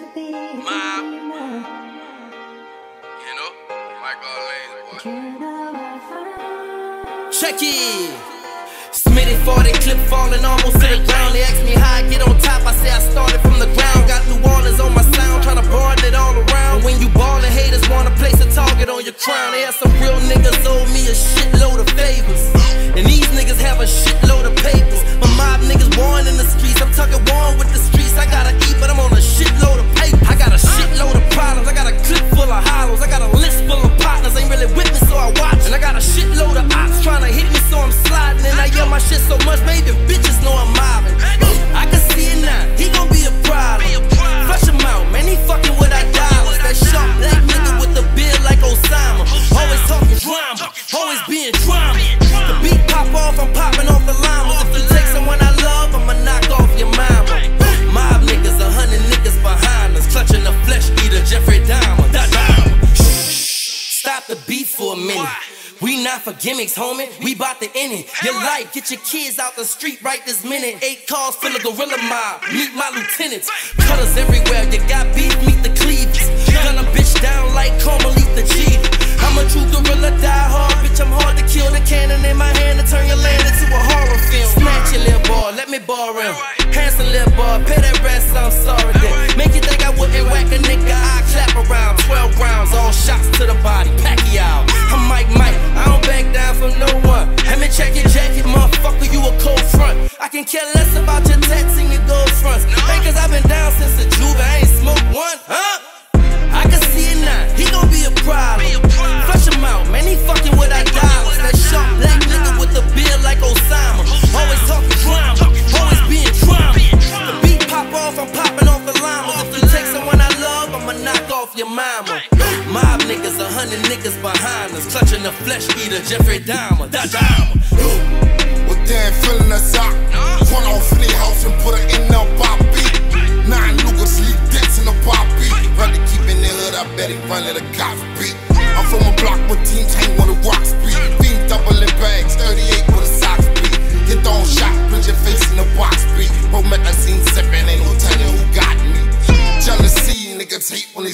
Mob. You know, Michael Orleanz, boy. Check it. Smitty 40 clip falling almost to the ground. They ask me how I get on top. I say I started from the ground. Got New Orleans on my sound, trying to broaden it all around. When you ballin', haters wanna place a target on your crown. They have some real niggas owe me a shitload of favors. So much, maybe bitches know I'm We not for gimmicks, homie. We bout to end it. Your life, get your kids out the street right this minute. Eight cars full of gorilla mob. Meet my lieutenants. Cutters everywhere. You got beef, meet the cleavers. Gun a bitch down like Carmelita Cheetah. I'm a true gorilla, die hard, bitch. I'm hard to kill. The cannon in my hand to turn your land into a horror film. Snatch your little boy, let me borrow him. Handsome little boy, pay that rest, I'm sorry then. Make you think I wouldn't whack a nigga, I clap around. 12 rounds, all shots to the body. Care less about your tats and your gold fronts. Ain't cause I've been down since the juve, I ain't smoked one, huh? I can see it now, he gon' be a problem. Flush him out, man, he fucking with our dollars. That sharp black nigga with the beard like Osama. Always talking drama, always being drama. The beat pop off, I'm popping off the llamas. If you take someone I love, I'ma knock off your mama. Mob niggas, a hundred niggas behind us. Clutching the flesh eater, Jeffrey Dahmer. Da Dahmer. I bet he run at a cops beat. I'm from a block where teams hang on the rocks beat. Beam bags, 38 with a socks beat. Get on shot, put your face in the box beat. Ain't no telling who got me. Jealousy, niggas hate when they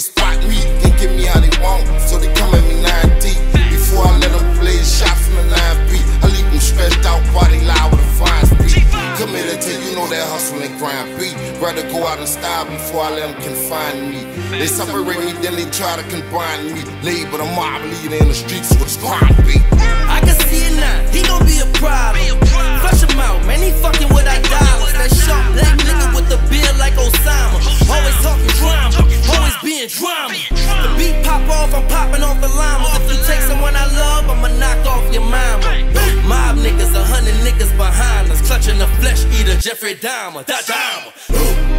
go out and style before I let them confine me. They separate me, then they try to combine me. Label the mob leader in the streets with his crime beat. I can see it now, he gon' be a problem. Flush him out, man, he fucking with our dollars. That sharp black nigga with the beard like Osama. Always talking drama, always being drama. The beat pop off, I'm popping off the llamas. If you take someone I love, I'ma knock off your mama. Mob niggas, a hundred niggas behind us. Clutching the flesh eater, Jeffrey Dahmer. Da Dahmer.